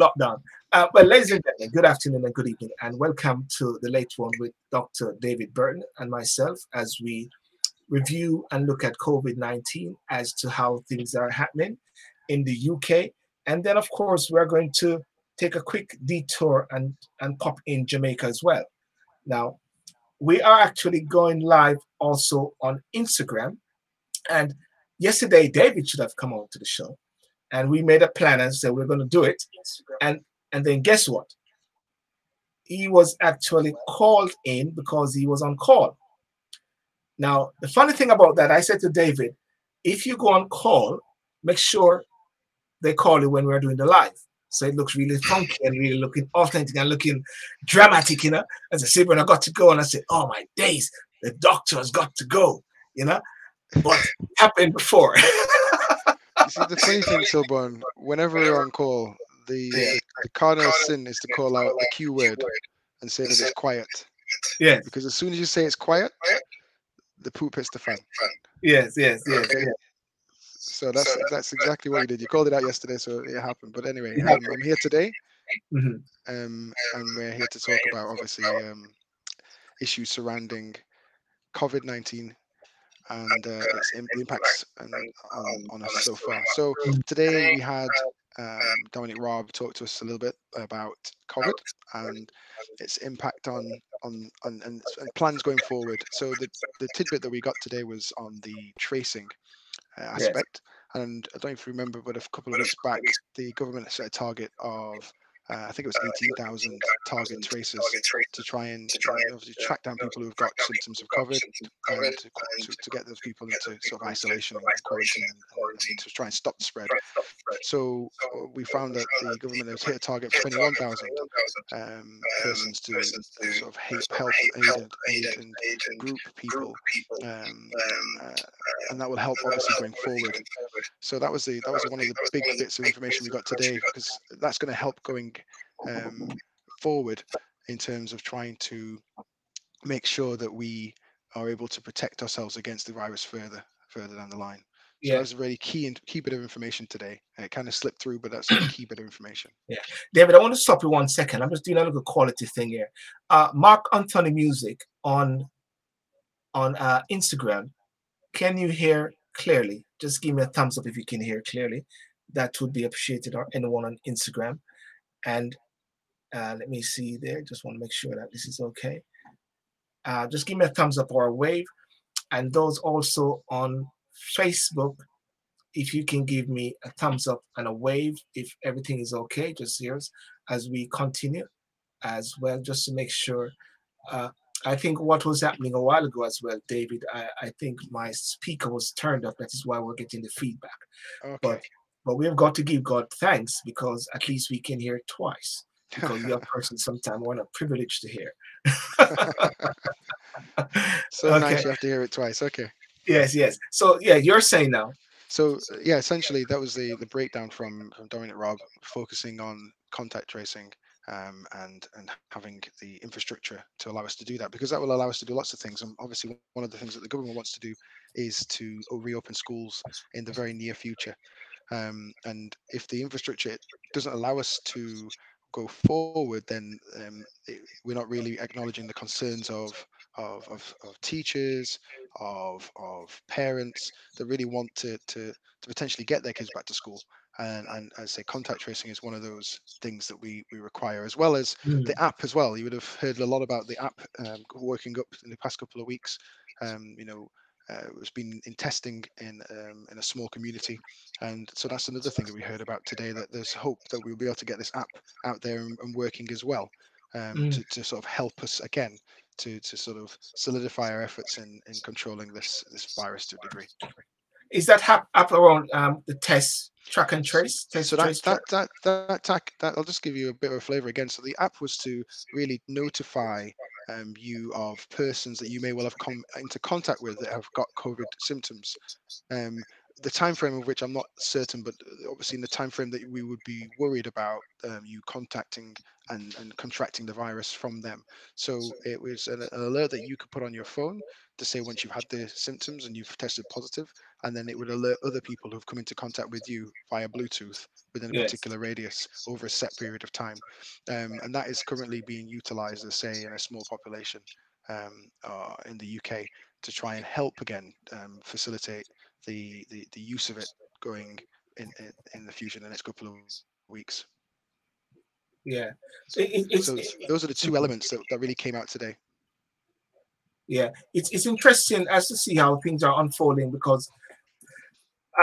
lockdown. Uh, well, ladies and gentlemen, good afternoon and good evening, and welcome to the late one with Dr. David Burton and myself as we review and look at COVID 19 as to how things are happening in the UK. And then, of course, we're going to take a quick detour and, and pop in Jamaica as well. Now, we are actually going live also on Instagram. And yesterday, David should have come on to the show and we made a plan and said we're going to do it. And and then guess what? He was actually called in because he was on call. Now the funny thing about that i said to david if you go on call make sure they call you when we're doing the live. So it looks really funky and really looking authentic and looking dramatic you know? As i said when i got to go and i said oh my days the doctor has got to go you know? What happened before the funny thing, Sylbourne, whenever we're on call, the, the, the cardinal sin is to call out the Q word and say that it's quiet. Yeah. Because as soon as you say it's quiet, the poop hits the fan. Yes, yes, yes, yes. So that's that's exactly what you did. You called it out yesterday, so it happened. But anyway, um, I'm here today, mm-hmm. um, and we're here to talk about obviously um, issues surrounding COVID nineteen and uh, its impacts and, on, on, us so far. So today we had um, Dominic Raab talk to us a little bit about COVID and its impact on on, on and, and plans going forward. So the, the tidbit that we got today was on the tracing uh, aspect. Yes. And I don't even remember, but a couple of weeks back, the government set a target of uh, I think it was 18,000 target tracers to try and uh, obviously track down people who've got symptoms of COVID and to, to, to get those people into sort of isolation and quarantine and, and, to try and stop the spread. So uh, we found that the government has hit a target of 21,000 um, persons to sort of help, help aid, aid and group people, um, uh, and that will help obviously going forward. So that was the that was one of the big bits of information we got today because that's going to help going um, forward in terms of trying to make sure that we are able to protect ourselves against the virus further further down the line. So yeah. that's a really key and key bit of information today. It kind of slipped through, but that's a key bit of information. Yeah, David, I want to stop you one second. I'm just doing a little quality thing here. Uh, Mark Anthony Music on on uh, Instagram. Can you hear clearly? Just give me a thumbs up if you can hear clearly. That would be appreciated. Or anyone on Instagram. And uh, let me see there. Just want to make sure that this is okay. Uh, just give me a thumbs up or a wave. And those also on Facebook, if you can give me a thumbs up and a wave if everything is okay, just yours as we continue as well, just to make sure. Uh, I think what was happening a while ago as well, David, I, I think my speaker was turned up. That is why we're getting the feedback. Okay. But but we've got to give God thanks because at least we can hear it twice. Because the other person sometimes we're not privileged to hear. so okay. nice you have to hear it twice. Okay. Yes, yes. So yeah, you're saying now. So yeah, essentially that was the the breakdown from, from Dominic Raab focusing on contact tracing um, and and having the infrastructure to allow us to do that because that will allow us to do lots of things. And obviously, one of the things that the government wants to do is to reopen schools in the very near future. Um, and if the infrastructure doesn't allow us to go forward, then um, it, we're not really acknowledging the concerns of of, of, of teachers, of of parents that really want to, to to potentially get their kids back to school. And, and I say, contact tracing is one of those things that we, we require, as well as mm. the app as well. You would have heard a lot about the app um, working up in the past couple of weeks. Um, you know, uh, it's been in testing in um, in a small community, and so that's another thing that we heard about today. That there's hope that we'll be able to get this app out there and, and working as well, um, mm. to, to sort of help us again to to sort of solidify our efforts in in controlling this this virus to a degree. Is that app, app around um, the test track and trace? Test, so that, trace, that, that, that, that, that, I'll just give you a bit of a flavor again. So the app was to really notify um, you of persons that you may well have come into contact with that have got COVID symptoms. Um, the time frame of which I'm not certain, but uh, obviously in the time frame that we would be worried about um, you contacting and, and contracting the virus from them. So it was an, an, alert that you could put on your phone to say once you've had the symptoms and you've tested positive, and then it would alert other people who've come into contact with you via Bluetooth within a yes. particular radius over a set period of time. Um, and that is currently being utilized, as say, in a small population um, uh, in the UK to try and help again um, facilitate the, the, the use of it going in, in, in the future in the next couple of weeks. Yeah. It, so those are the two elements that, that really came out today. Yeah, it's, it's interesting as to see how things are unfolding because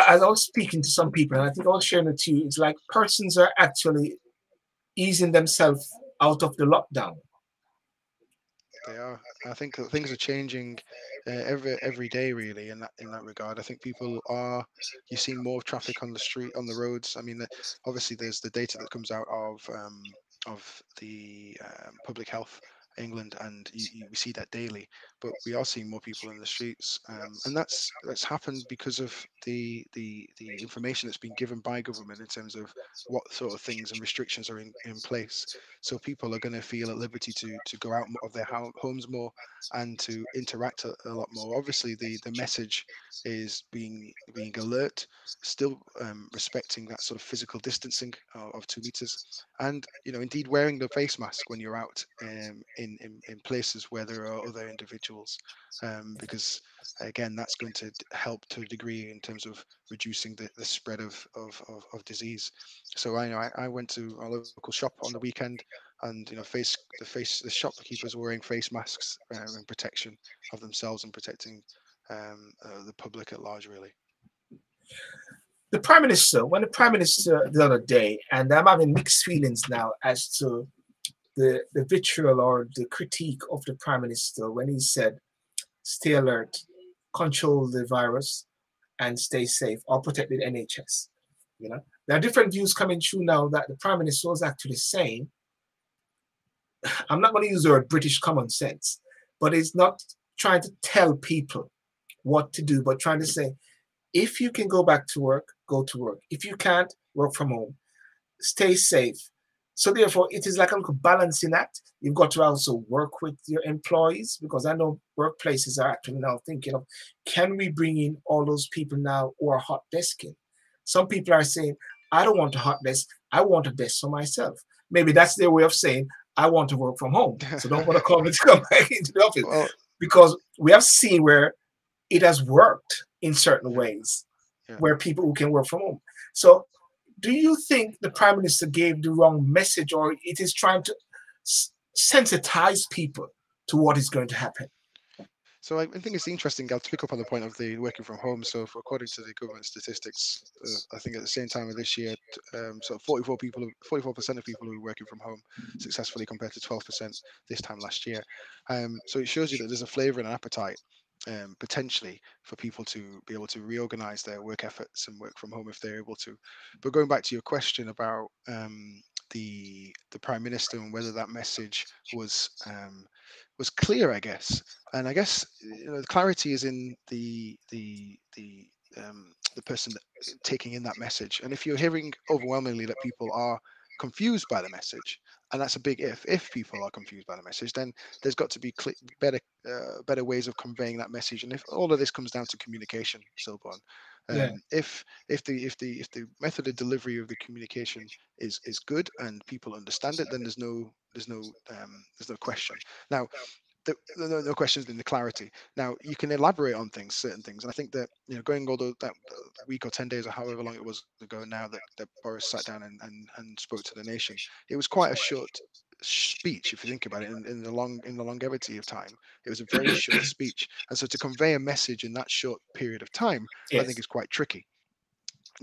as I was speaking to some people, and I think I was sharing it to you, it's like persons are actually easing themselves out of the lockdown. They are. I think things are changing uh, every every day, really, in that in that regard. I think people are. You see more traffic on the street, on the roads. I mean, obviously, there's the data that comes out of um, of the um, public health England, and you, you, we see that daily. But we are seeing more people in the streets, um, and that's that's happened because of the the the information that's been given by government in terms of what sort of things and restrictions are in, in place. So people are going to feel at liberty to to go out of their homes more and to interact a, a lot more. Obviously, the the message is being being alert, still um, respecting that sort of physical distancing of, of, two meters, and you know indeed wearing the face mask when you're out um, in, in, in places where there are other individuals um, because again that's going to help to a degree in terms of reducing the, the spread of, of, of, of disease. So I know I, I went to a local shop on the weekend and you know face the face the shopkeepers were wearing face masks um, in protection of themselves and protecting um, uh, the public at large really. The prime minister when the prime minister the other day and i'm having mixed feelings now as to the, the vitriol or the critique of the prime minister when he said, stay alert, control the virus, and stay safe or protect the NHS. You know, there are different views coming through now that the prime minister was actually saying. I'm not going to use the word British common sense, but he's not trying to tell people what to do, but trying to say, if you can go back to work, go to work. If you can't, work from home. Stay safe. So therefore, it is like a little balancing act. You've got to also work with your employees because I know workplaces are actually now thinking of, can we bring in all those people now who are hot desking? Some people are saying, I don't want a hot desk. I want a desk for myself. Maybe that's their way of saying, I want to work from home. So don't want to call me to come back into the office. Well, because we have seen where it has worked in certain ways yeah. where people who can work from home. So do you think the prime minister gave the wrong message or it is trying to sensitize people to what is going to happen so I, think it's interesting, to pick up on the point of the working from home. So, according to the government statistics, uh, I think at the same time of this year, um, so 44 people, 44% of people who are working from home successfully, compared to 12% this time last year. Um, so it shows you that there's a flavour and an appetite um, potentially for people to be able to reorganize their work efforts and work from home if they're able to. But going back to your question about um, the the prime minister and whether that message was um, was clear, I guess, and I guess you know the clarity is in the the the um, the person taking in that message. And if you're hearing overwhelmingly that people are confused by the message, and that's a big if. If people are confused by the message, then there's got to be cl- better uh, better ways of conveying that message. And if all of this comes down to communication, Sylbourne, um, yeah. if if the if the if the method of delivery of the communication is is good and people understand it, then there's no there's no um, there's no question. Now, the, no, no questions in the clarity. Now you can elaborate on things, certain things, and I think that you know going all the, that week or ten days or however long it was ago now that, that Boris sat down and, and, and spoke to the nation, it was quite a short speech if you think about it in, in the long in the longevity of time it was a very short speech and so to convey a message in that short period of time yes. i think is quite tricky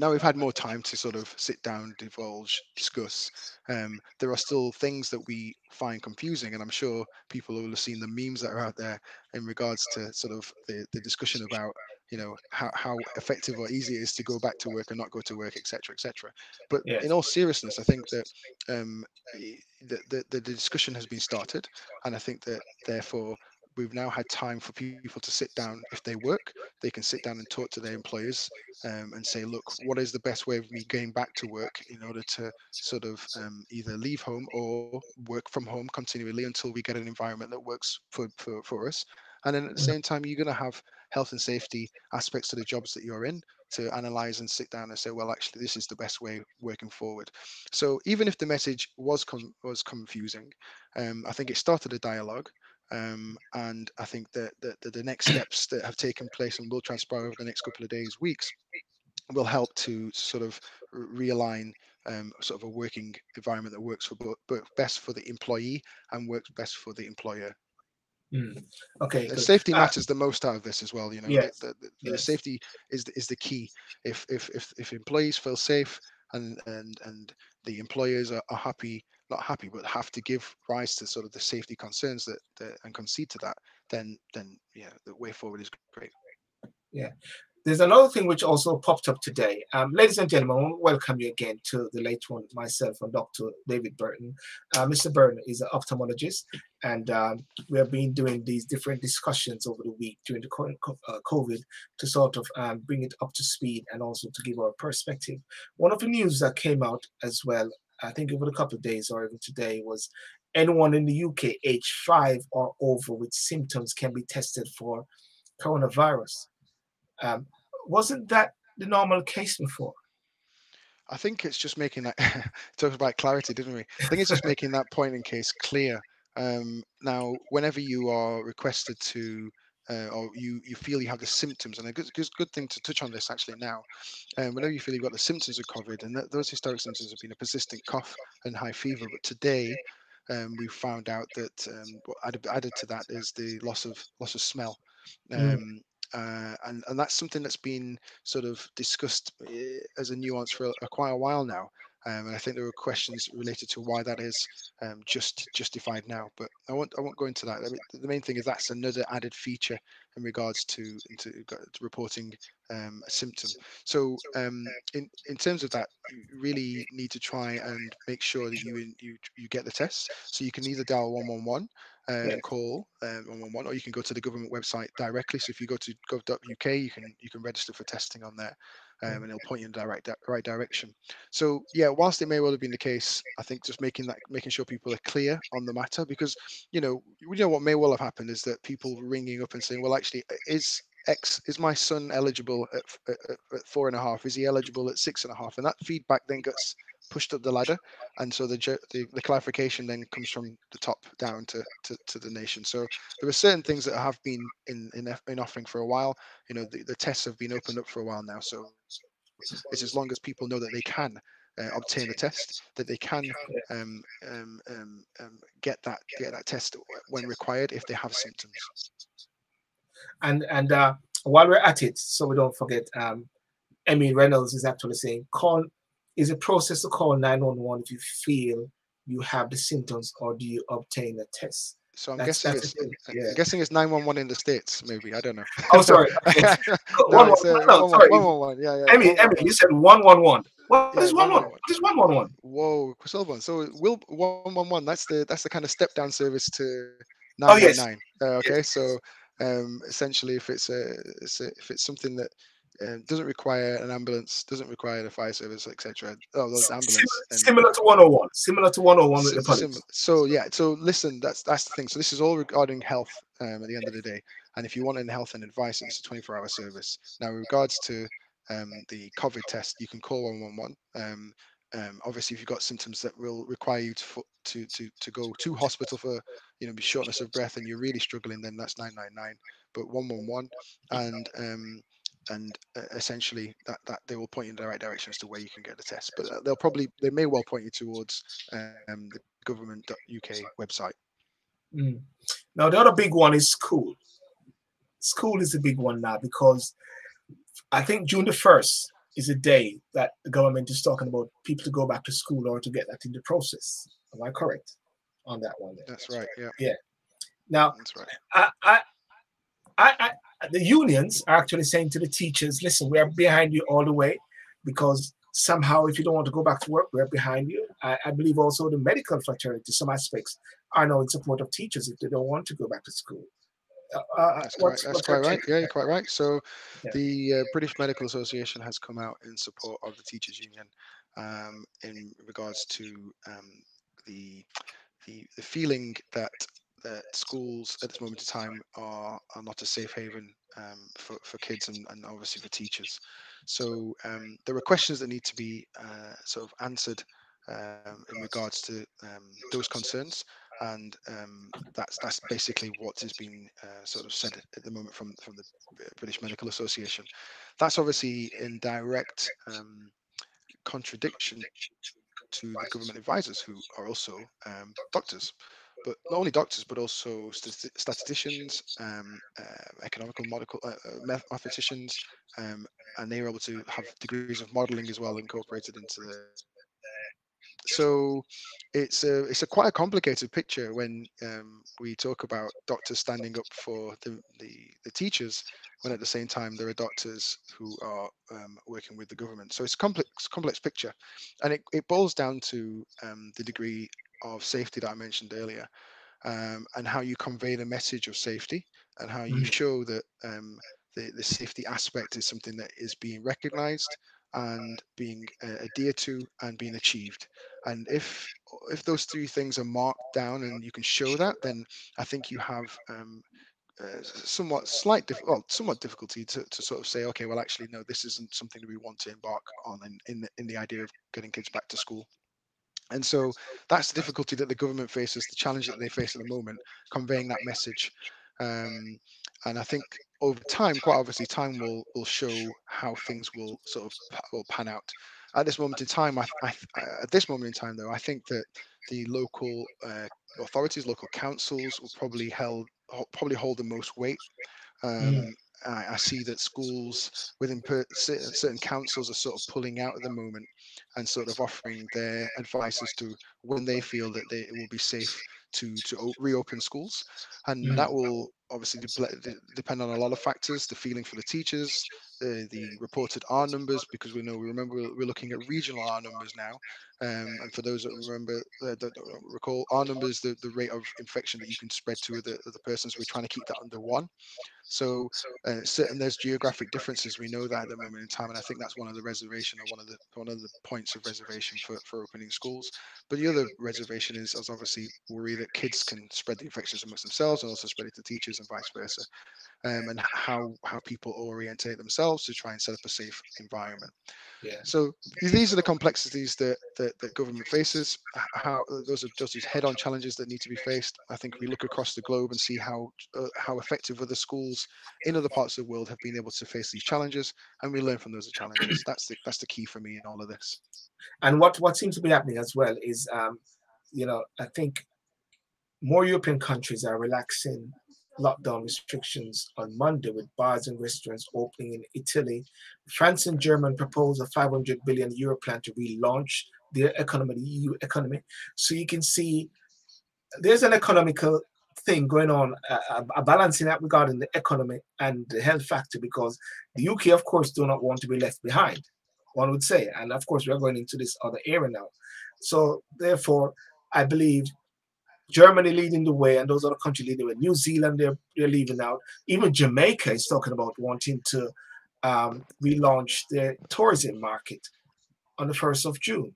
now we've had more time to sort of sit down, divulge, discuss. Um, there are still things that we find confusing, and I'm sure people will have seen the memes that are out there in regards to sort of the, the discussion about you know how, how effective or easy it is to go back to work and not go to work, etc., etc. But yes. in all seriousness, I think that um, the, the the discussion has been started, and I think that therefore we've now had time for people to sit down. If they work, they can sit down and talk to their employers um, and say, look, what is the best way of me going back to work in order to sort of um, either leave home or work from home continually until we get an environment that works for, for, for us. And then at the same time, you're going to have health and safety aspects to the jobs that you're in to analyze and sit down and say, well, actually, this is the best way working forward. So even if the message was com- was confusing, um, I think it started a dialogue. Um, and I think that, that, that the next steps that have taken place and will transpire over the next couple of days, weeks, will help to sort of realign um, sort of a working environment that works for both, best for the employee and works best for the employer. Mm. Okay. Safety uh, matters the most out of this as well. You know, yes, the, the, yes. the, safety is the, is the key. If if if if employees feel safe and and and the employers are, are happy, not happy, but have to give rise to sort of the safety concerns that, that and concede to that, then then yeah, the way forward is great. Yeah. There's another thing which also popped up today. Um, ladies and gentlemen, welcome you again to the late one, myself and Dr. David Burton. Uh, Mr. Burton is an ophthalmologist, and um, we have been doing these different discussions over the week during the uh, COVID to sort of um, bring it up to speed and also to give our perspective. One of the news that came out as well, I think over a couple of days or even today, was anyone in the UK age five or over with symptoms can be tested for coronavirus. Um, wasn't that the normal case before? I think it's just making that talk about clarity, didn't we? I think it's just making that point in case clear. Um, now, whenever you are requested to, uh, or you you feel you have the symptoms, and a good good, good thing to touch on this actually now, um, whenever you feel you've got the symptoms of COVID, and those historic symptoms have been a persistent cough and high fever, but today um, we found out that um, what added, added to that is the loss of loss of smell. Mm. Um, uh, and and that's something that's been sort of discussed eh, as a nuance for a quite a while now. Um, and I think there were questions related to why that is um, just justified now. But I won't I won't go into that. I mean, the main thing is that's another added feature in regards to, into, to reporting um, a symptom. So um, in in terms of that, you really need to try and make sure that you you you get the test. So you can either dial one one one um, call um, 111 or you can go to the government website directly so if you go to gov.uk you can you can register for testing on there um, and it'll point you in the right, right direction so yeah whilst it may well have been the case i think just making that making sure people are clear on the matter because you know we know what may well have happened is that people ringing up and saying well actually is X is my son eligible at, at, at, four and a half? Is he eligible at six and a half? And that feedback then gets pushed up the ladder, and so the the, the clarification then comes from the top down to, to, to the nation. So there are certain things that have been in in, in offering for a while. You know, the, the tests have been opened up for a while now. So it's as long as people know that they can uh, obtain the test, that they can um, um, um, um, get that get that test when required if they have symptoms. And and uh, while we're at it, so we don't forget, um, Emmy Reynolds is actually saying call is a process to call 911 if you feel you have the symptoms or do you obtain a test? So I'm that's, guessing that's it's yeah. I'm guessing it's 911 in the states, maybe. I don't know. Oh, sorry. one, one, no, sorry. 111. Yeah, yeah. Emmy, Emmy, you said 111. What yeah, is 111? What is 111? Whoa, Quisilvan. So will 111, that's the that's the kind of step down service to 999. Oh, yes. Uh, okay, so um, essentially if it's a if it's something that um, doesn't require an ambulance, doesn't require the fire service, etc. Oh, those ambulance. Similar, similar, to 101. Similar to 101 with the police. So yeah, so listen, that's that's the thing. So this is all regarding health um, at the end of the day. And if you want any health and advice, it's a 24-hour service. Now, in regards to um, the COVID test, you can call 111. Um, um, obviously, if you've got symptoms that will require you to to to to go to hospital for you know shortness of breath and you're really struggling, then that's 999. But 111 and um, and uh, essentially that, that they will point you in the right direction as to where you can get the test. But uh, they'll probably they may well point you towards um, the government.uk website. Mm. Now the other big one is school. School is the big one now because I think June the first is a day that the government is talking about people to go back to school or to get that in the process. Am I correct on that one? That's right. Yeah. Yeah. Now, that's right. I, I, I, the unions are actually saying to the teachers, listen, we are behind you all the way because somehow if you don't want to go back to work, we're behind you. I, I believe also the medical fraternity, some aspects, are now in support of teachers if they don't want to go back to school. Uh, uh that's quite, that's quite right. Yeah, you're quite right. So, yeah. the uh, British Medical Association has come out in support of the teachers' union um, in regards to um, the, the the feeling that that schools at this moment in time are are not a safe haven um, for for kids and, and obviously for teachers. So um, there are questions that need to be uh, sort of answered um, in regards to um, those concerns, and um, that's that's basically what is being uh, sort of said at the moment from from the British Medical Association. That's obviously in direct um, contradiction to the government advisors who are also doctors but not only doctors, but also statisticians, um, uh, economical medical, uh, uh mathematicians, um, and they were able to have degrees of modeling as well incorporated into the. So it's a it's a quite a complicated picture when um, we talk about doctors standing up for the, the, the teachers, when at the same time there are doctors who are um, working with the government. So it's a complex complex picture, and it, it boils down to um, the degree of safety that I mentioned earlier, um, and how you convey the message of safety, and how you mm. show that um, the, the safety aspect is something that is being recognized and being uh, adhered to and being achieved. And if if those three things are marked down and you can show that, then I think you have um, uh, somewhat slight, dif- well, somewhat difficulty to, to sort of say, okay, well, actually, no, this isn't something that we want to embark on in in the, in the idea of getting kids back to school. And so that's the difficulty that the government faces, the challenge that they face at the moment, conveying that message. Um, and I think over time, quite obviously, time will will show how things will sort of will pan out. At this moment in time, I, I, at this moment in time, though, I think that the local uh, authorities, local councils, will probably held probably hold the most weight. Um, mm. I, I, see that schools within per, certain councils are sort of pulling out at the moment and sort of offering their advice as to when they feel that they, it will be safe to to reopen schools, and mm. that will obviously depend on a lot of factors: the feeling for the teachers, the, the reported R numbers, because we know we remember we're looking at regional R numbers now, um, and for those that remember, uh, that recall R numbers, the, the rate of infection that you can spread to the, the persons, we're trying to keep that under one. So uh, certain there's geographic differences. We know that at the moment in time, and I think that's one of the reservation or one of the one of the points of reservation for, for opening schools. But the other reservation is, is obviously worry that kids can spread the infections amongst themselves and also spread it to teachers and vice versa um, and how how people orientate themselves to try and set up a safe environment. Yeah. So these are the complexities that, that that government faces. How those are just these head-on challenges that need to be faced. I think we look across the globe and see how uh, how effective other schools in other parts of the world have been able to face these challenges, and we learn from those challenges. That's the that's the key for me in all of this. And what what seems to be happening as well is, um, you know, I think more European countries are relaxing lockdown restrictions on Monday with bars and restaurants opening in Italy. France and Germany propose a 500 billion euro plan to relaunch their economy, the EU economy. So you can see there's an economical thing going on, a, a balancing act regarding the economy and the health factor because the UK, of course, do not want to be left behind, one would say. And of course, we're going into this other area now. So therefore, I believe Germany leading the way, and those other countries leading the way. New Zealand, they're, they're leaving out. Even Jamaica is talking about wanting to um, relaunch their tourism market on the 1st of June.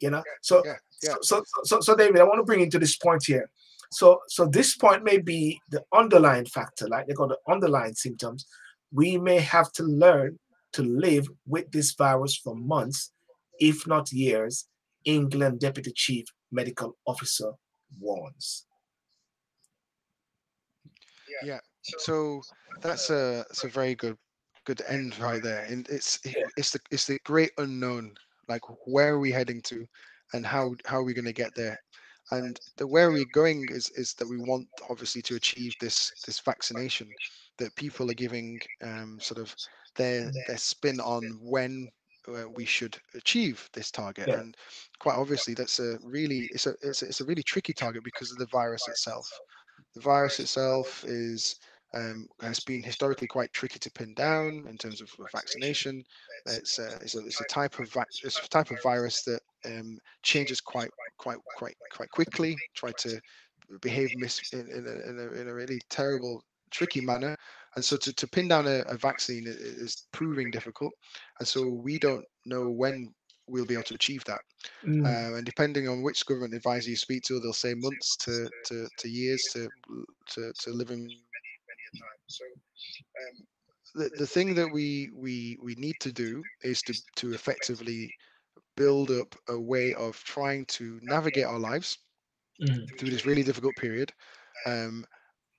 You know, so, yeah, yeah. so, so, so, David, I want to bring into this point here. So, so this point may be the underlying factor, like they call the underlying symptoms. We may have to learn to live with this virus for months, if not years, England Deputy Chief Medical Officer warns. Yeah, so that's a that's a very good good end right there, and it's it's the it's the great unknown. Like where are we heading to, and how how are we going to get there? And the where we're going is is that we want obviously to achieve this this vaccination that people are giving um, sort of their their spin on when uh, we should achieve this target yeah. and quite obviously that's a really it's a, it's a it's a really tricky target because of the virus itself the virus itself is um, has been historically quite tricky to pin down in terms of vaccination. It's a, it's a, it's a type of it's a type of virus that um, changes quite quite quite quite quickly. Try to behave mis- in, in, a, in, a, in a really terrible, tricky manner. And so to, to pin down a, a vaccine is proving difficult. And so we don't know when we'll be able to achieve that. Mm. Um, and depending on which government advisor you speak to, they'll say months to, to, to years to, to, to live in. So um, the, the thing that we, we, we need to do is to, to effectively build up a way of trying to navigate our lives mm. through this really difficult period, um,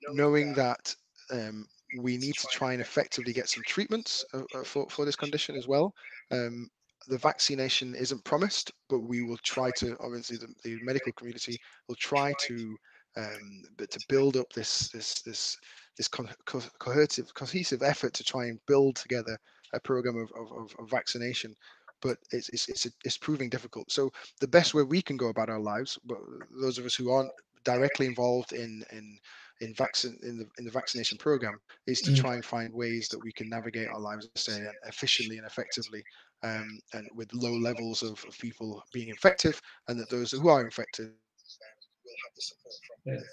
knowing that um, we need to try and effectively get some treatments uh, uh for, for this condition as well. Um, the vaccination isn't promised, but we will try to, obviously, the, the medical community will try to, um, but to build up this this this this co- co- cohesive cohesive effort to try and build together a program of, of, of vaccination. But it's it's it's, it's proving difficult. So the best way we can go about our lives, but those of us who aren't directly involved in in in vaccine in the in the vaccination program is to mm. try and find ways that we can navigate our lives say efficiently and effectively um, and with low levels of, of, people being infective, and that those who are infected will have the support from yeah. the,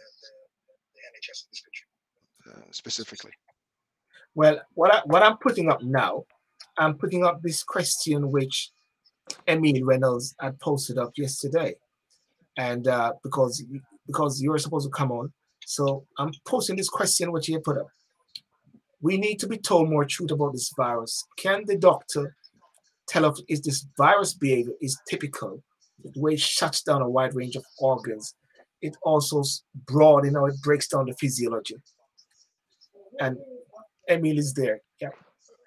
the, NHS in this country uh, specifically. Well, what I, what I'm putting up now, I'm putting up this question which Emil Reynolds had posted up yesterday, and uh, because because you were supposed to come on, so I'm posting this question which he put up. We need to be told more truth about this virus. Can the doctor tell us is this virus behavior is typical, the way it shuts down a wide range of organs. It also broad, you know, it breaks down the physiology. And Emil is there. Yeah.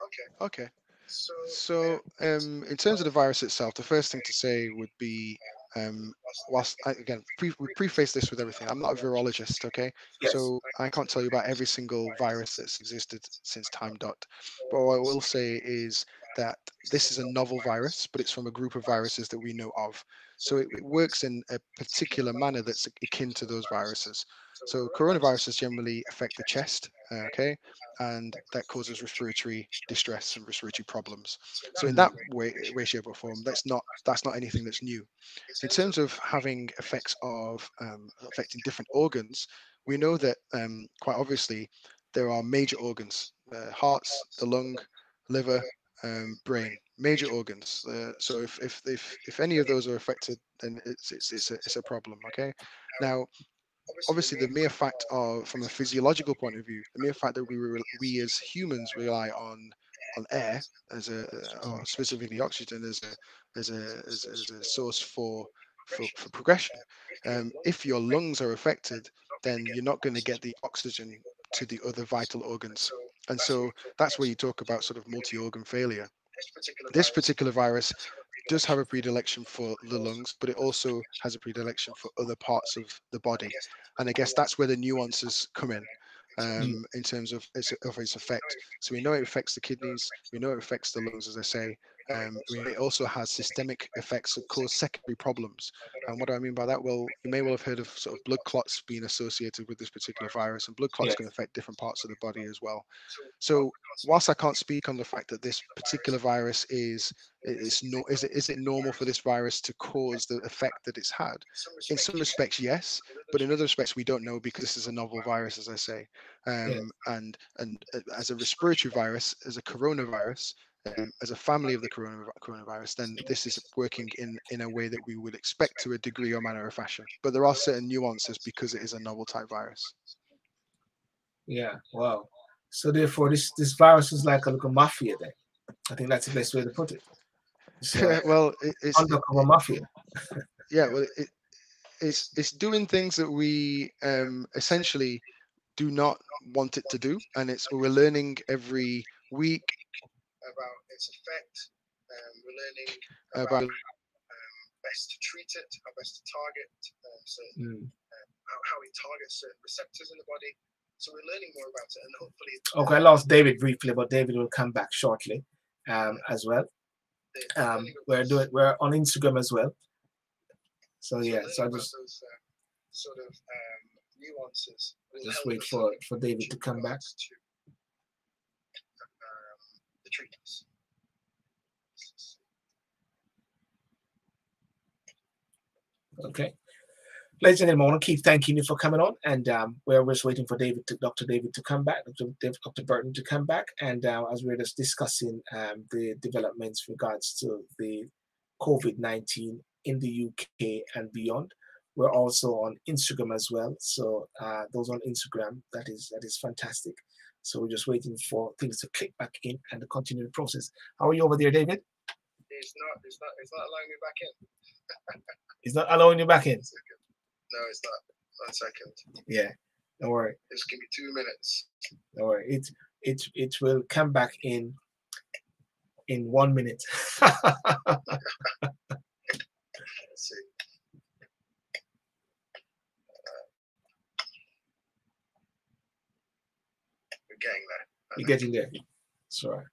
Okay. Okay. So, um, in terms of the virus itself, the first thing to say would be um, whilst I, again, pre, we preface this with everything. I'm not a virologist, okay? Yes. So I can't tell you about every single virus that's existed since time dot. But what I will say is that this is a novel virus, but it's from a group of viruses that we know of. So it, it works in a particular manner that's akin to those viruses. So coronaviruses generally affect the chest, okay, and that causes respiratory distress and respiratory problems. So in that way, way, shape, or form, that's not that's not anything that's new. In terms of having effects of um, affecting different organs, we know that um, quite obviously there are major organs: uh, hearts, the lung, liver, um, brain, major organs. Uh, so if, if if if any of those are affected, then it's it's it's a, it's a problem. Okay. Now, obviously, the mere fact of from a physiological point of view, the mere fact that we we as humans rely on on air as a or specifically oxygen as a as a as, as a source for for, for progression. Um, if your lungs are affected, then you're not going to get the oxygen to the other vital organs. And so that's where you talk about sort of multi-organ failure. This particular virus does have a predilection for the lungs, but it also has a predilection for other parts of the body. And I guess that's where the nuances come in. Mm. Um, in terms of its, of its effect. So we know it affects the kidneys, we know it affects the lungs, as I say, um, it also has systemic effects that cause secondary problems. And what do I mean by that? Well, you may well have heard of sort of blood clots being associated with this particular virus, and blood clots yeah. can affect different parts of the body as well. So, whilst I can't speak on the fact that this particular virus is is no, is it is it normal for this virus to cause the effect that it's had? In some respects, yes, but in other respects, we don't know because this is a novel virus, as I say. Um, yeah. And and uh, as a respiratory virus, as a coronavirus, um, as a family of the coronavirus, then this is working in in a way that we would expect to a degree or manner of fashion. But there are certain nuances because it is a novel type virus. Yeah. Wow. So therefore, this this virus is like a little mafia. Then I think that's the best way to put it. So, well, it, it's undercover mafia. yeah. Well, it, it's it's doing things that we um, essentially do not want it to do, and it's we're learning every week about its effect. Um, we're learning about um, best to treat it, how best to target uh, certain, mm. uh, how, how it targets certain receptors in the body. So we're learning more about it, and hopefully. Okay, I lost David briefly, but David will come back shortly um, as well. Um, we're doing we're on Instagram as well. So yeah, so I just those, uh, sort of um, nuances. Just wait for for David to come back. To, Okay. ladies and gentlemen, I want to keep thanking you for coming on, and um, we're just waiting for David, to, Dr. David, to come back, Dr. Dr. Burton to come back, and uh, as we're just discussing um, the developments regards to the COVID nineteen in the UK and beyond. We're also on Instagram as well, so uh, those on Instagram, that is that is fantastic. So we're just waiting for things to click back in and to continue the process. How are you over there, David? It's not. It's not. It's not allowing me back in. it's not allowing you back in. No, it's not. One second. Yeah. Don't worry. Just give me two minutes. Don't worry. It it it will come back in in one minute. Let's see. We're getting there. You're getting there. That's right.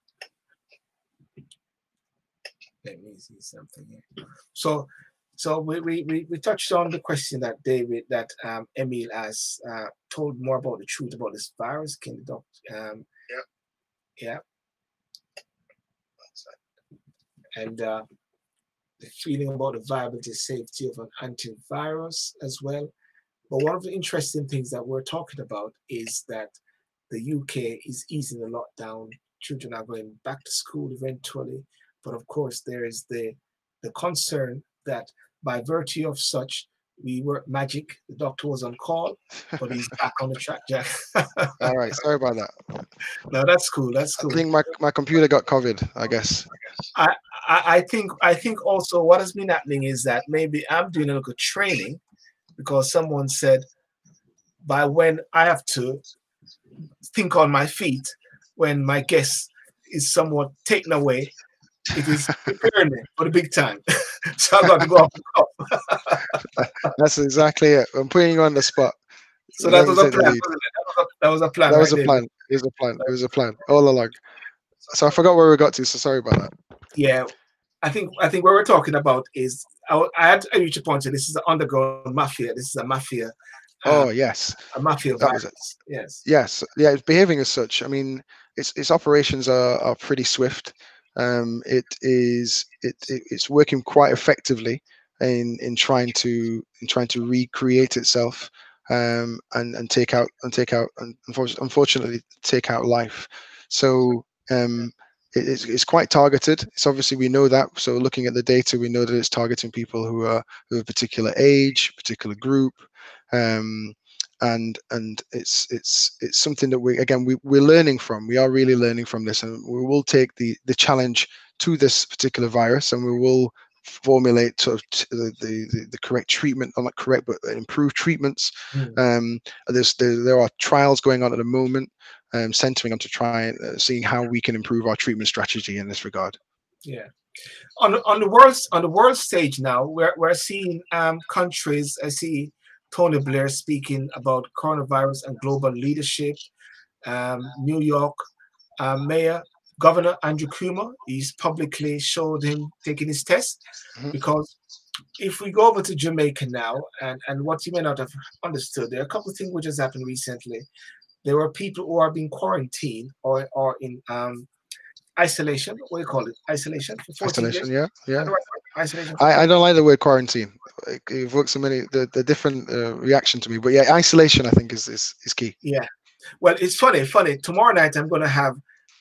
Let me see something here. So so we, we, we, we touched on the question that David, that um, Emil has uh, told more about the truth about this virus. Can the doctor? Um, yeah. Yeah. And uh, the feeling about the viability safety of an antivirus as well. But one of the interesting things that we're talking about is that the UK is easing the lockdown. Children are going back to school eventually. But of course, there is the the concern that by virtue of such, we work magic. The doctor was on call, but he's back on the track, Jack. All right, sorry about that. No, that's cool. That's cool. I think my, my computer got COVID. I guess. I, I I think I think also what has been happening is that maybe I'm doing a little training because someone said by when I have to think on my feet when my guest is somewhat taken away, it is preparing me for the big time. so I've got to go off the. That's exactly it. I'm putting you on the spot. So that was, a plan, that was a plan. That was a plan. It was a plan. It was a plan all along. So I forgot where we got to. So sorry about that. Yeah, I think I think what we're talking about is I, I had to reach a point. This is an underground mafia. This is a mafia. Oh um, yes, a mafia virus. Yes. Yes. Yeah. It's behaving as such. I mean, its its operations are are pretty swift. Um, it is it, it, it's working quite effectively in in trying to in trying to recreate itself um, and and take out and take out and unfortunately take out life. So um, it, it's, it's quite targeted. It's obviously we know that. So looking at the data, we know that it's targeting people who are who are a particular age, particular group. Um, and and it's it's it's something that we again we, we're learning from. We are really learning from this and we will take the the challenge to this particular virus and we will formulate sort of the, the, the correct treatment not correct but improved treatments. Mm. um there's there, there are trials going on at the moment um centering on to try and uh, seeing how we can improve our treatment strategy in this regard. Yeah. On, on the world on the world stage now we're, we're seeing um countries i see Tony Blair speaking about coronavirus and global leadership. Um, New York uh, Mayor Governor Andrew Cuomo, he's publicly showed him taking his test mm-hmm. because if we go over to Jamaica now, and, and what you may not have understood, there are a couple of things which has happened recently. There are people who are being quarantined or, or in um, isolation. What do you call it? Isolation. isolation. Days. Yeah. Yeah. Isolation. I, I don't like the word quarantine. It evokes so many the, the different uh, reaction to me. But yeah, isolation I think is, is is key. Yeah. Well, it's funny. Funny. Tomorrow night I'm going to have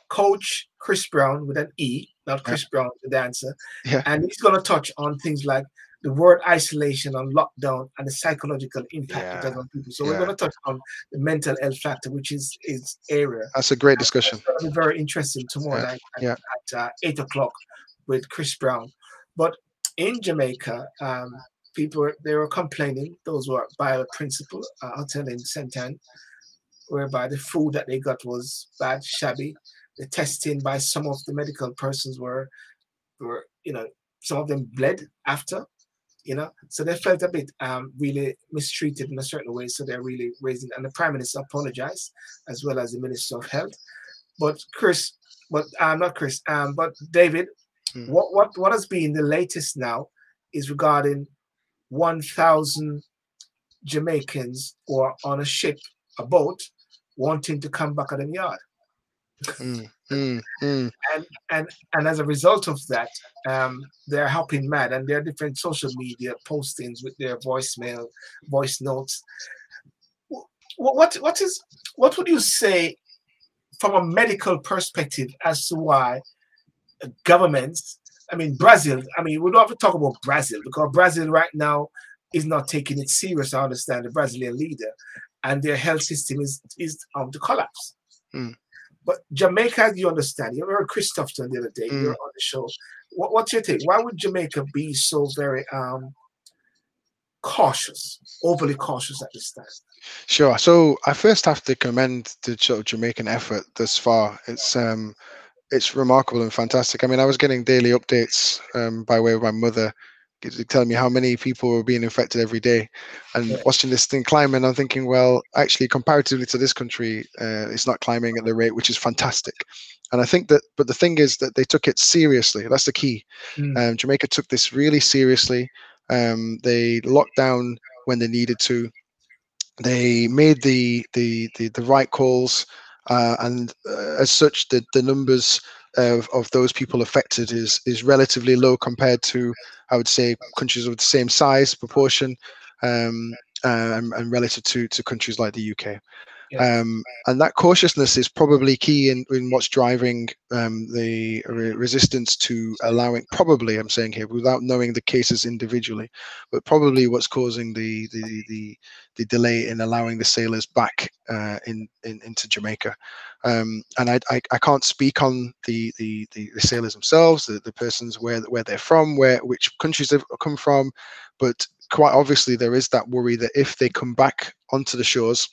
Coach Chris Brown with an E, not Chris yeah. Brown, the dancer, yeah. and he's going to touch on things like the word isolation on lockdown and the psychological impact yeah. it has on people. So yeah. we're going to touch on the mental health factor, which is is area. That's a great discussion. It's very interesting tomorrow yeah. night at, yeah. at uh, eight o'clock with Chris Brown. But in Jamaica, um, people they were complaining. Those were Bahia Principe uh, hotel in St. Ann, whereby the food that they got was bad, shabby. The testing by some of the medical persons were were you know some of them bled after you know so they felt a bit um, really mistreated in a certain way so they're really raising and the prime minister apologized as well as the minister of health but chris but um, not chris um, but david mm. what what what has been the latest now is regarding 1000 jamaicans or on a ship a boat wanting to come back at the yard mm, mm, mm. and and and as a result of that, um, they're helping mad, and there are different social media postings with their voicemail, voice notes. What what is what would you say from a medical perspective as to why governments? I mean, Brazil. I mean, we don't have to talk about Brazil because Brazil right now is not taking it serious. I understand the Brazilian leader, and their health system is is on the collapse. Mm. But Jamaica, you understand. You heard Christopher the other day. Mm. You're on the show. What, what's your take? Why would Jamaica be so very um, cautious, overly cautious at this time? Sure. So I first have to commend the sort of Jamaican effort thus far. It's um, it's remarkable and fantastic. I mean, I was getting daily updates um, by way of my mother telling me how many people were being infected every day and yeah. watching this thing climb and i'm thinking well actually comparatively to this country uh, it's not climbing at the rate which is fantastic. And i think that but the thing is that they took it seriously. That's the key. Mm. um, jamaica took this really seriously. Um, they locked down when they needed to. They made the the the, the right calls uh, and uh, as such the, the numbers of, of those people affected is is relatively low compared to I would say countries of the same size proportion um, um, and relative to to countries like the UK. Um, and that cautiousness is probably key in, in what's driving um, the re resistance to allowing, probably I'm saying here, without knowing the cases individually, but probably what's causing the the, the, the delay in allowing the sailors back uh, in, in into Jamaica. Um, and I, I, I, can't speak on the, the, the, the sailors themselves, the, the persons where where they're from, where which countries they've come from, but quite obviously there is that worry that if they come back onto the shores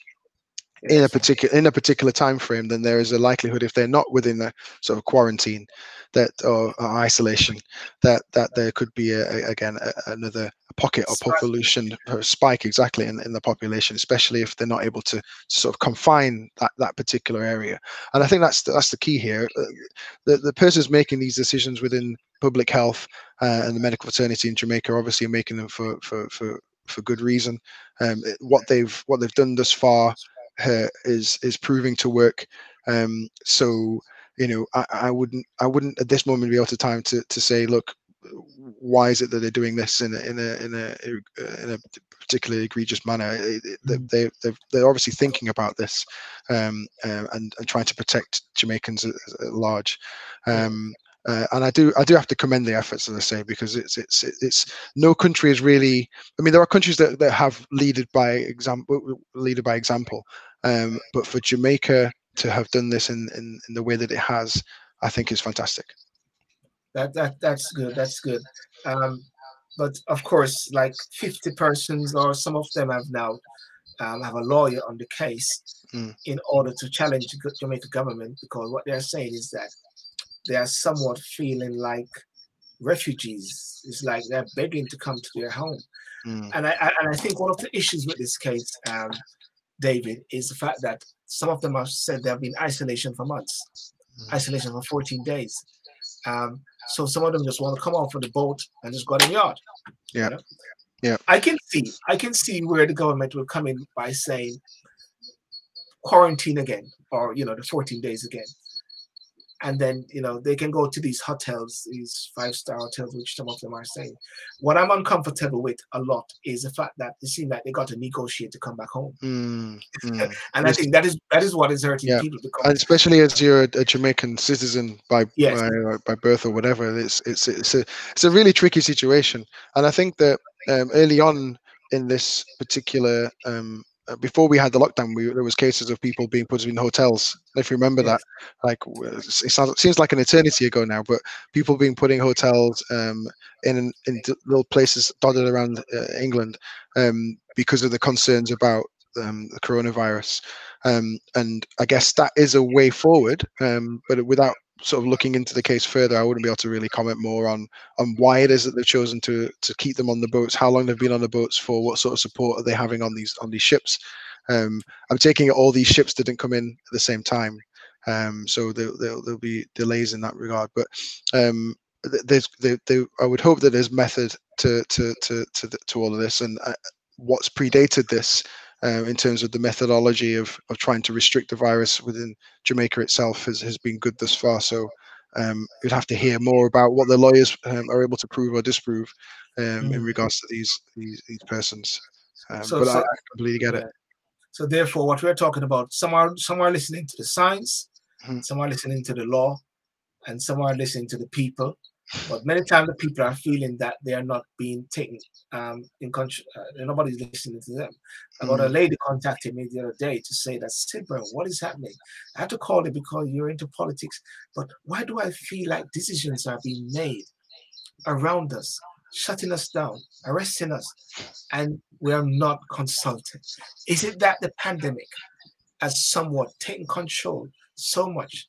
in a particular in a particular time frame, then there is a likelihood if they're not within the sort of quarantine that or, or isolation that that there could be a, a, again a, another pocket of population or spike exactly in, in the population, especially if they're not able to sort of confine that, that particular area. And I think that's the, that's the key here. Uh, the the persons making these decisions within public health uh, and the medical fraternity in Jamaica obviously are making them for for for for good reason. Um, what they've what they've done thus far uh, is is proving to work. Um, so you know, I, I wouldn't I wouldn't at this moment be able to time to to say, look, why is it that they're doing this in a in a in a in a particularly egregious manner? They, mm. they they're, they're obviously thinking about this um, uh, and and trying to protect Jamaicans at, at large. Um, uh, and I do I do have to commend the efforts, as I say, because it's it's it's no country is really. I mean, there are countries that, that have leaded by example, leaded by example, um, but for Jamaica to have done this in, in in the way that it has, I think is fantastic. That that that's good. That's good. Um, but of course, like 50 persons, or some of them have now um, have a lawyer on the case mm. in order to challenge the Jamaica government because what they're saying is that they are somewhat feeling like refugees. It's like they're begging to come to their home. Mm. And I, I, and I think one of the issues with this case, um, David, is the fact that some of them have said they have been isolation for months, mm. isolation for 14 days. Um, so some of them just want to come off of the boat and just go in the yard. Yeah. You know? Yeah. I can see, I can see where the government will come in by saying quarantine again, or you know, the 14 days again and then you know they can go to these hotels these five star hotels which some of them are saying what i'm uncomfortable with a lot is the fact that it seems like they got to negotiate to come back home mm, mm. and i think that is that is what is hurting yeah. people especially as you're a, a jamaican citizen by yes. by, by, birth or whatever it's it's it's a it's a really tricky situation and i think that um, early on in this particular um, before we had the lockdown, we, there was cases of people being put in hotels. If you remember yes. that, like it, sounds, it, seems like an eternity ago now, but people being put in hotels um, in in little places dotted around uh, England um, because of the concerns about um, the coronavirus. Um, and I guess that is a way forward, um, but without sort of looking into the case further, I wouldn't be able to really comment more on on why it is that they've chosen to to keep them on the boats, how long they've been on the boats for, what sort of support are they having on these on these ships. Um, I'm taking it all these ships didn't come in at the same time, um, so there, there, will be delays in that regard. But um, there's there, there, I would hope that there's method to to to to, to all of this, and uh, what's predated this uh, in terms of the methodology of, of trying to restrict the virus within Jamaica itself has, has been good thus far. So um, you'd have to hear more about what the lawyers um, are able to prove or disprove um, mm. in regards to these these, these persons. Um, so, but so, I, completely get it. So therefore, what we're talking about, some are some are listening to the science, mm-hmm. some are listening to the law, and some are listening to the people. But many times the people are feeling that they are not being taken um, in control. Uh, nobody's listening to them. I got mm. a lady contacted me the other day to say that, Sylbourne, what is happening? I had to call it because you're into politics. But why do I feel like decisions are being made around us, shutting us down, arresting us, and we are not consulted? Is it that the pandemic has somewhat taken control so much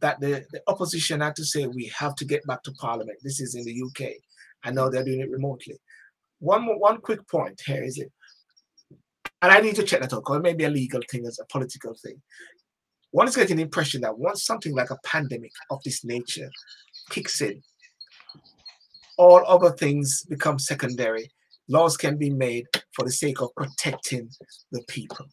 that the, the opposition had to say we have to get back to parliament. This is in the UK. I know they're doing it remotely. One more, one quick point here is it, and I need to check that out because it may be a legal thing as a political thing. One is getting the impression that once something like a pandemic of this nature kicks in, all other things become secondary. Laws can be made for the sake of protecting the people.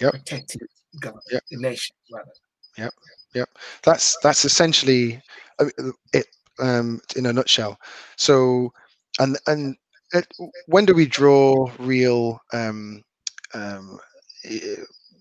Yep. Protecting government, yep. the nation, rather. Yep. Yep. That's that's essentially it um, in a nutshell. So, and and it, when do we draw real um, um,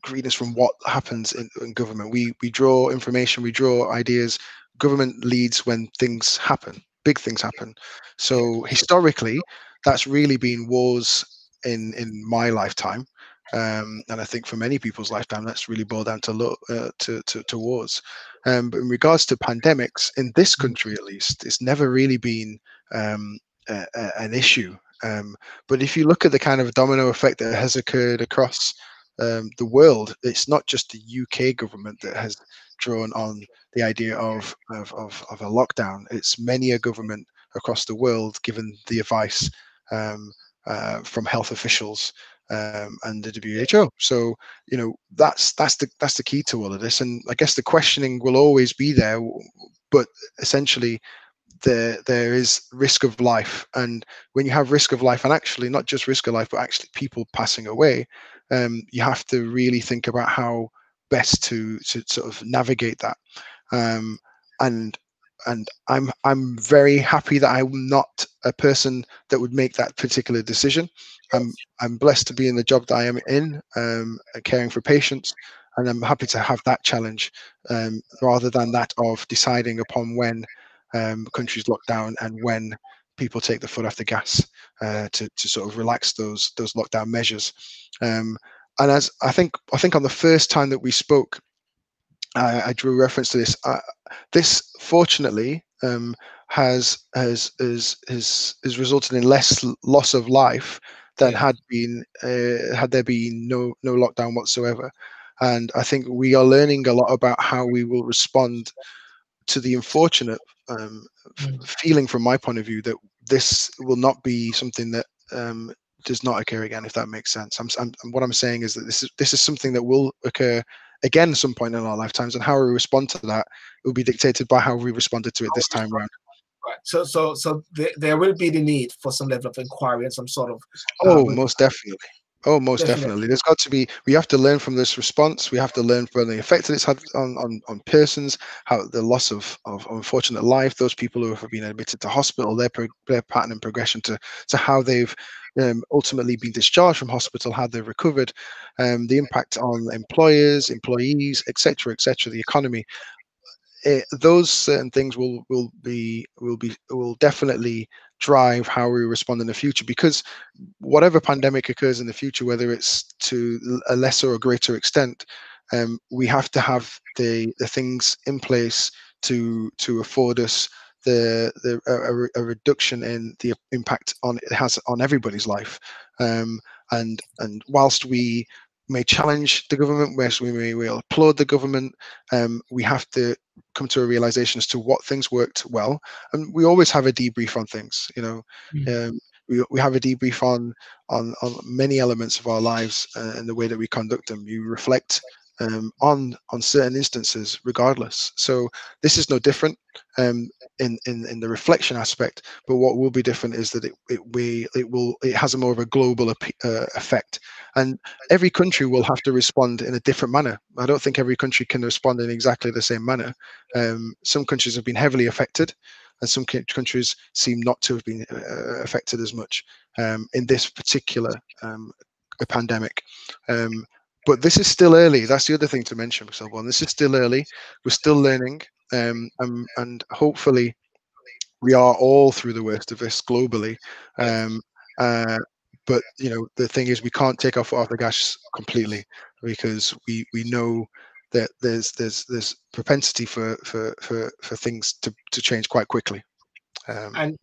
greenness from what happens in, in government? We we draw information, we draw ideas. Government leads when things happen, big things happen. So historically, that's really been wars in in my lifetime um, and I think for many people's lifetime, that's really boiled down to look uh, to, to, to wars. Um, but in regards to pandemics, in this mm. country at least, it's never really been um, a, a, an issue. Um, but if you look at the kind of domino effect that has occurred across um, the world, it's not just the UK government that has drawn on the idea of, of, of, of a lockdown. It's many a government across the world given the advice um, uh, from health officials um, and the WHO. So you know that's that's the that's the key to all of this. And I guess the questioning will always be there, but essentially there there is risk of life and when you have risk of life and actually not just risk of life but actually people passing away um, you have to really think about how best to to sort of navigate that um, and and I'm I'm very happy that I'm not a person that would make that particular decision. I'm I'm blessed to be in the job that I am in, um, caring for patients, and I'm happy to have that challenge um, rather than that of deciding upon when um, countries lock down and when people take the foot off the gas uh, to to sort of relax those those lockdown measures. Um, and as I think I think on the first time that we spoke, I, I drew reference to this. Uh, this, fortunately, um, has has has has has resulted in less loss of life than yeah. had been uh, had there been no no lockdown whatsoever. And I think we are learning a lot about how we will respond to the unfortunate um, mm. feeling, from my point of view, that this will not be something that um, does not occur again. If that makes sense, I'm, I'm, what I'm saying is that this is this is something that will occur again some point in our lifetimes, and how we respond to that will be dictated by how we responded to it this time around. Right. So, so, so there, there will be the need for some level of inquiry and some sort of. Oh, um, most definitely. Oh, most definitely. definitely. There's got to be. We have to learn from this response. We have to learn from the effect that it's had on on, on persons, how the loss of, of unfortunate life, those people who have been admitted to hospital, their their pattern and progression to to how they've um, ultimately been discharged from hospital, how they've recovered, um, the impact on employers, employees, etc., etc., the economy. It, eh, those certain things will will be will be will definitely drive how we respond in the future because whatever pandemic occurs in the future whether it's to a lesser or greater extent um, we have to have the the things in place to to afford us the the a, a, reduction in the impact on it has on everybody's life. Um, and and whilst we may challenge the government whilst we may will applaud the government um, we have to come to a realization as to what things worked well. And we always have a debrief on things you know. Mm. um, we, we have a debrief on on on many elements of our lives uh, and the way that we conduct them. You reflect um, on on certain instances, regardless. So this is no different um, in in in the reflection aspect. But what will be different is that it it we it will it has a more of a global uh, effect, and every country will have to respond in a different manner. I don't think every country can respond in exactly the same manner. Um, some countries have been heavily affected, and some countries seem not to have been uh, affected as much um, in this particular um, pandemic. Um, but this is still early. That's the other thing to mention, One, This is still early. We're still learning, um, and, and hopefully, we are all through the worst of this globally. Um, uh, but you know, the thing is, we can't take our foot off the gas completely because we we know that there's there's there's propensity for for for for things to to change quite quickly. Um, and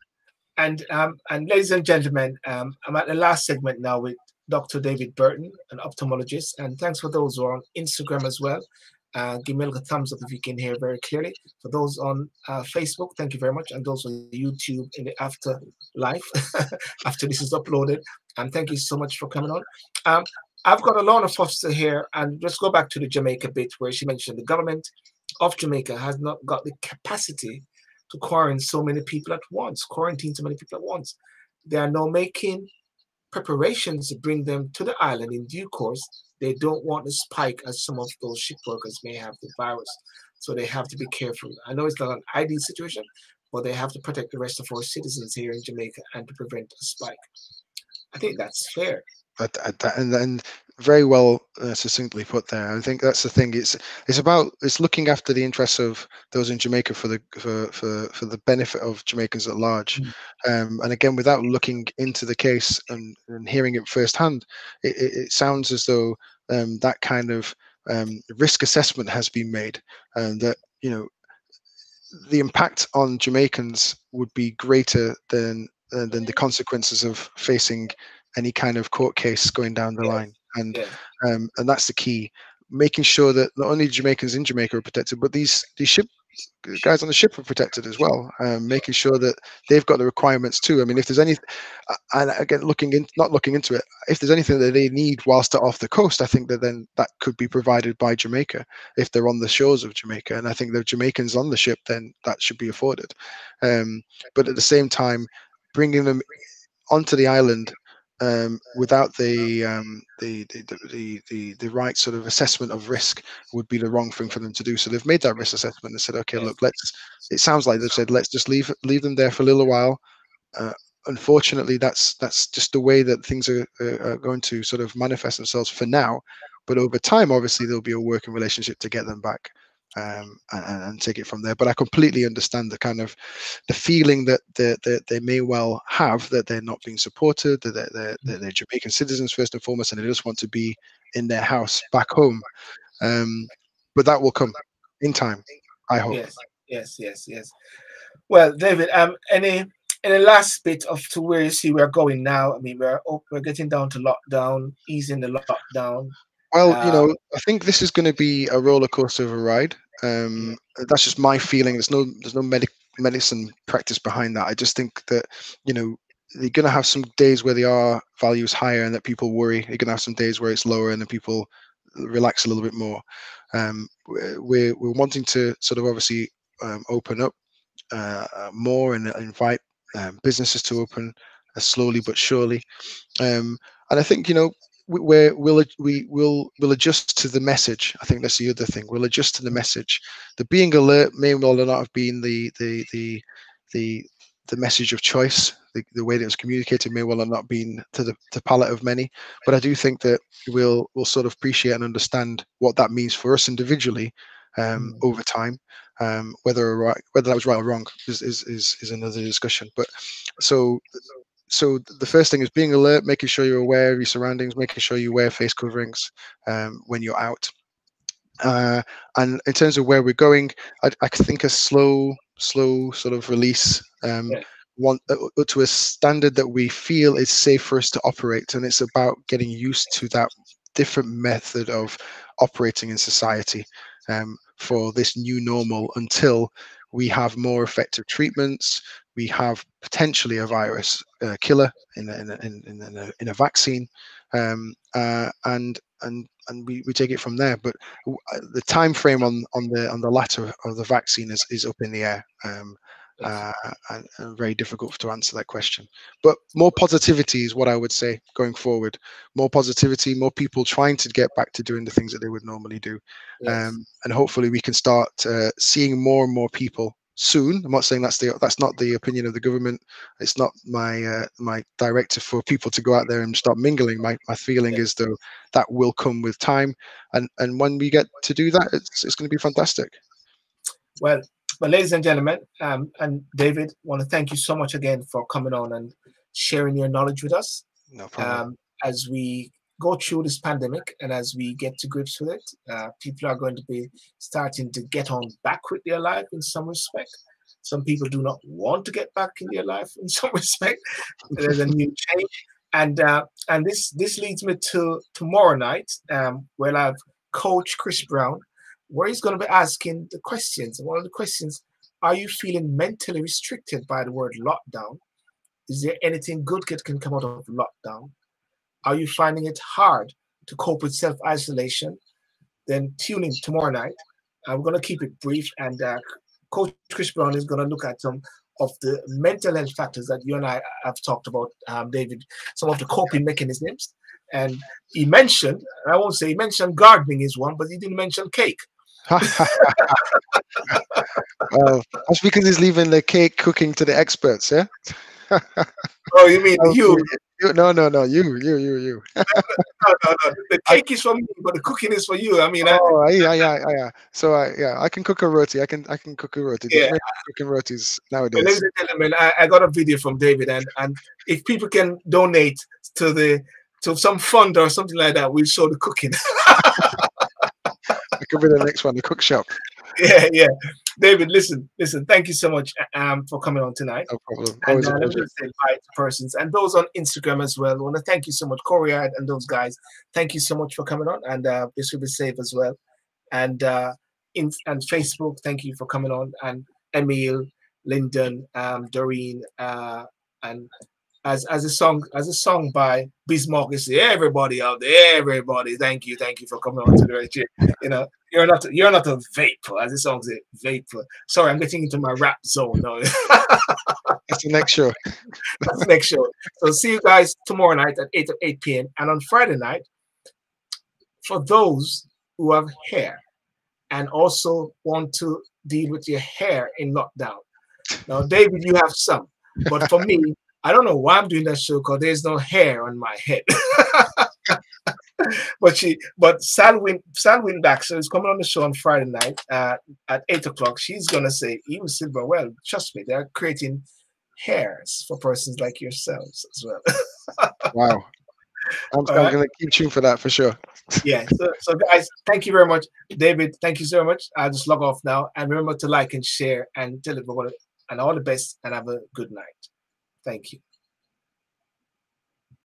and um, and ladies and gentlemen, um, I'm at the last segment now with Dr. David Burton, an ophthalmologist. And thanks for those who are on Instagram as well. Uh, give me a thumbs up if you can hear very clearly. For those on uh, Facebook, thank you very much. And those on YouTube in the after life, after this is uploaded. And thank you so much for coming on. Um, I've got Alana Foster here, and let's go back to the Jamaica bit where she mentioned the government of Jamaica has not got the capacity to quarantine so many people at once, quarantine so many people at once. They are now making preparations to bring them to the island in due course. They don't want to spike as some of those ship workers may have the virus. So they have to be careful. I know it's not an ideal situation, but they have to protect the rest of our citizens here in Jamaica and to prevent a spike. I think that's fair. But, uh, and then very well uh, succinctly put there. I think that's the thing. It's it's about it's looking after the interests of those in Jamaica for the for for, for the benefit of Jamaicans at large. Mm. Um, and again, without looking into the case and, and hearing it firsthand, it, it, it sounds as though um, that kind of um, risk assessment has been made, and that you know the impact on Jamaicans would be greater than uh, than the consequences of facing any kind of court case going down the line and yeah. um, and that's the key making sure that not only Jamaicans in Jamaica are protected, but these these ship guys on the ship are protected as well. Um, making sure that they've got the requirements too. I mean, if there's any, and again, looking in, not looking into it, if there's anything that they need whilst they're off the coast, I think that then that could be provided by Jamaica if they're on the shores of Jamaica. And I think the Jamaicans on the ship, then that should be afforded. Um, but at the same time, bringing them onto the island um, without the, um, the, the, the, the, the right sort of assessment of risk would be the wrong thing for them to do. So they've made that risk assessment and said, okay, look, let's. It sounds like they've said, let's just leave leave them there for a little while. Uh, unfortunately, that's that's just the way that things are, are going to sort of manifest themselves for now. But over time, obviously, there'll be a working relationship to get them back um, and, and, take it from there. But I completely understand the kind of the feeling that they, they, they may well have that they're not being supported, that they're, they're, mm. they're, Jamaican citizens first and foremost, and they just want to be in their house back home. Um, but that will come in time, I hope. Yes, yes, yes, yes. Well, David, um, any any last bit of to where you see we're going now? I mean, we're oh, we're getting down to lockdown, easing the lockdown. Well, you know, um, I think this is going to be a roller coaster of a ride. Um, that's just my feeling. There's no there's no medic medicine practice behind that. I just think that you know they're going to have some days where the R value is higher and that people worry. You're going to have some days where it's lower and then people relax a little bit more. Um, we're we're wanting to sort of obviously um, open up uh, more and invite um, businesses to open uh, slowly but surely. Um, and I think you know we will we will we'll adjust to the message. I think that's the other thing. We'll adjust to the message. The being alert may well not have been the the the the the message of choice. The, the way that it was communicated may well have not been to the to palate of many. But I do think that we'll we'll sort of appreciate and understand what that means for us individually um, mm. over time. Um, whether right, whether that was right or wrong is, is is is another discussion. But so so the first thing is being alert, making sure you're aware of your surroundings, making sure you wear face coverings um, when you're out. Uh, and in terms of where we're going, I, I think a slow, slow sort of release um, yeah. one uh, uh, to a standard that we feel is safe for us to operate, and it's about getting used to that different method of operating in society um, for this new normal until we have more effective treatments, we have potentially a virus uh, killer in a, in a, in, a, in a vaccine, um, uh, and and and we, we take it from there. But uh, the time frame on on the on the latter of the vaccine is, is up in the air. Um, uh, and, and, very difficult to answer that question. But more positivity is what I would say going forward. More positivity, more people trying to get back to doing the things that they would normally do, yes. um, and hopefully we can start uh, seeing more and more people soon. I'm not saying that's the that's not the opinion of the government. It's not my uh, my directive for people to go out there and start mingling. My my feeling yeah. is though that will come with time, and and when we get to do that, it's it's going to be fantastic. Well, but ladies and gentlemen, um, and David, want to thank you so much again for coming on and sharing your knowledge with us. No problem. Um, as we go through this pandemic and as we get to grips with it, uh, people are going to be starting to get on back with their life in some respect. Some people do not want to get back in their life in some respect. There's a new change, and uh, and this this leads me to tomorrow night, um, where I have Coach Chris Brown, where he's going to be asking the questions. One of the questions: Are you feeling mentally restricted by the word lockdown? Is there anything good that can come out of lockdown? Are you finding it hard to cope with self isolation? Then tune in tomorrow night. I'm going to keep it brief, and uh, Coach Chris Brown is going to look at some of the mental health factors that you and I have talked about, um, David, some of the coping mechanisms. And he mentioned, I won't say he mentioned gardening is one, but he didn't mention cake. Well, oh, that's because he's leaving the cake cooking to the experts, yeah? oh, you mean oh, you? You, no, no, no, you, you, you, you. no, no, no. The cake is for me, but the cooking is for you. I mean, oh, I, yeah, yeah, yeah. So, I, yeah, I can cook a roti. I can, I can cook a roti. Yeah, cooking rotis nowadays. Ladies and gentlemen, I, I got a video from David, and and if people can donate to the to some fund or something like that, we'll show the cooking. Be the next one, the cook shop. Yeah, yeah. David, listen, listen. Thank you so much um, for coming on tonight. No problem. Always and, uh, let me say bye to persons and those on Instagram as well. I want to thank you so much, Coriad and those guys. Thank you so much for coming on, and uh, this will be safe as well. And uh, in and Facebook, thank you for coming on, and Emil, Lyndon, um, Doreen, uh, and as as a song as a song by Bismarck is everybody out there, everybody. Thank you, thank you for coming on to the radio. You know, you're not you're not a vapor, as the song says, vapor. Sorry, I'm getting into my rap zone now. That's the next show. That's the next show. So see you guys tomorrow night at 8 8 p.m. And on Friday night, for those who have hair and also want to deal with your hair in lockdown. Now, David, you have some, but for me, I don't know why I'm doing that show because there's no hair on my head. but she, but Salwin, Salwin Baxter is coming on the show on Friday night uh, at eight o'clock. She's gonna say, even Sylbourne, well, trust me, they're creating hairs for persons like yourselves as well. wow. I'm, I'm right. gonna keep tuned for that for sure. yeah. So, so, guys, thank you very much, David. Thank you so much. I'll just log off now, and remember to like and share and tell everyone and all the best, and have a good night. Thank you.